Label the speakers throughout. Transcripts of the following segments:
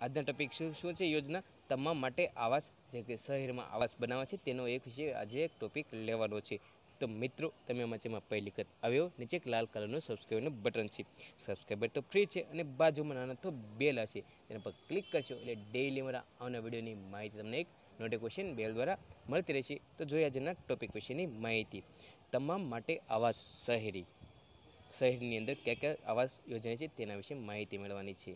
Speaker 1: આજના ટોપિક શું શું છે યોજના? તમામ માટે આવાસ, જે કે શહેરમાં આવાસ બનાવવા છે, તેનો એક વિષય આજે એક ટોપિક લેવાનો છે. તો મિત્રો, તમે જેમાં પહેલી વખત આવ્યો, નીચે એક લાલ કલરનું સબસ્ક્રાઈબનું બટન છે. સબસ્ક્રાઈબર તો ફ્રી છે અને બાજુમાં નાના તો બેલ હશે તેના પર ક્લિક કરશો એટલે ડેઈલી મારા આવના વિડીયોની માહિતી તમને એક નોટિફિકેશન બેલ દ્વારા મળતી રહેશે. તો જોઈએ આજના ટોપિક વિશેની માહિતી. તમામ માટે આવાસ શહેરી શહેરની અંદર કયા કયા આવાસ યોજના છે તેના વિશે માહિતી મેળવવાની છે.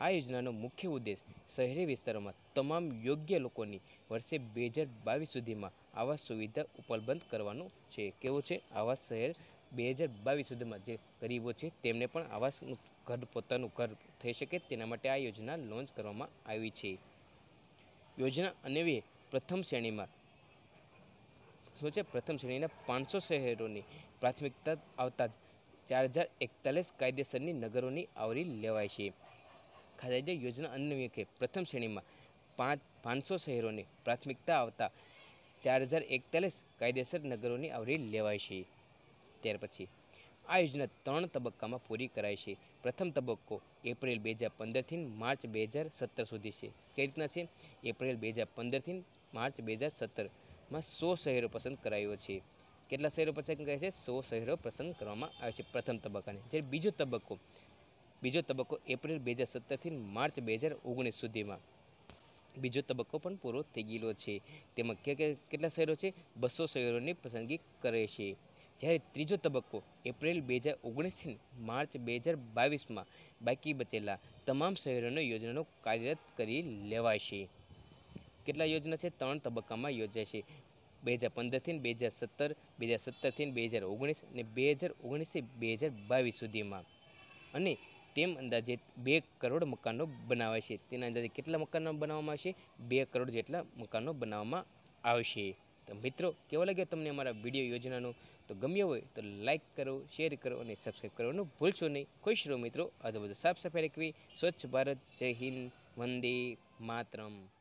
Speaker 1: આ યોજનાનો મુખ્ય ઉદ્દેશ શહેરી વિસ્તારોમાં તમામ યોગ્ય લોકોની વર્ષે બે હજાર બાવીસ સુધીમાં આવાસ સુવિધા ઉપલબ્ધ કરવાનું છે. કેવું છે? આવાસ શહેર બે હજાર બાવીસ સુધીમાં જે ગરીબો છે, તેમને પણ આવાસનું ઘર, પોતાનું ઘર થઈ શકે તેના માટે આ યોજના લોન્ચ કરવામાં આવી છે. યોજના અન્વયે પ્રથમ શ્રેણીમાં શું છે? પ્રથમ શ્રેણીના પાંચસો શહેરોની પ્રાથમિકતા આવતા જ ચાર હજાર એકતાલીસ કાયદેસરની નગરોની આવરી લેવાય છે. કાયદા યોજના અન્વયે પ્રથમ શ્રેણીમાં પાંચ, પાંચસો શહેરોની પ્રાથમિકતા આવતા ચાર હજાર એકતાલીસ કાયદેસર નગરોની આવરી લેવાય છે. ત્યાર પછી આ યોજના ત્રણ તબક્કામાં પૂરી કરાય છે. પ્રથમ તબક્કો એપ્રિલ બે હજાર પંદરથી માર્ચ બે હજાર સત્તર સુધી છે. કઈ રીતના છે? એપ્રિલ બે હજાર પંદરથી માર્ચ બે હજાર સત્તરમાં સો શહેરો પસંદ કરાયો છે. કેટલા શહેરો પસંદ કરાય છે? સો શહેરો પસંદ કરવામાં આવે છે પ્રથમ તબક્કાને. જ્યારે બીજો તબક્કો બીજો તબક્કો એપ્રિલ બે હજાર સત્તરથી માર્ચ બે હજાર ઓગણીસ સુધીમાં બીજો તબક્કો પણ પૂરો થઈ ગયેલો છે તેમાં કેટલા શહેરો છે બસો શહેરોની પસંદગી કરે છે જ્યારે ત્રીજો તબક્કો એપ્રિલ બે હજાર ઓગણીસથી માર્ચ બે હજાર બાવીસમાં બાકી બચેલા તમામ શહેરોની યોજનાનો કાર્યરત કરી લેવાશે કેટલા યોજના છે ત્રણ તબક્કામાં યોજાશે બે હજાર પંદરથી બે હજાર સત્તર બે હજાર સત્તરથી બે હજાર ઓગણીસ અને બે હજાર ઓગણીસથી બે હજાર બાવીસ સુધીમાં અને તેમ અંદાજે બે કરોડ મકાનો બનાવાય છે. તેના અંદાજે કેટલા મકાનો બનાવવામાં આવશે? બે કરોડ જેટલા મકાનો બનાવવામાં આવશે. તો મિત્રો, કેવો લાગ્યો તમને અમારા વીડિયો યોજનાનો? તો ગમ્યો હોય તો લાઇક કરો, શેર કરો અને સબસ્ક્રાઈબ કરવાનું ભૂલશો નહીં. ખુશ રહો મિત્રો. આજુબાજુ સાફ સફાઈ રાખવી. સ્વચ્છ ભારત. જય હિન્દ. વંદે માતરમ.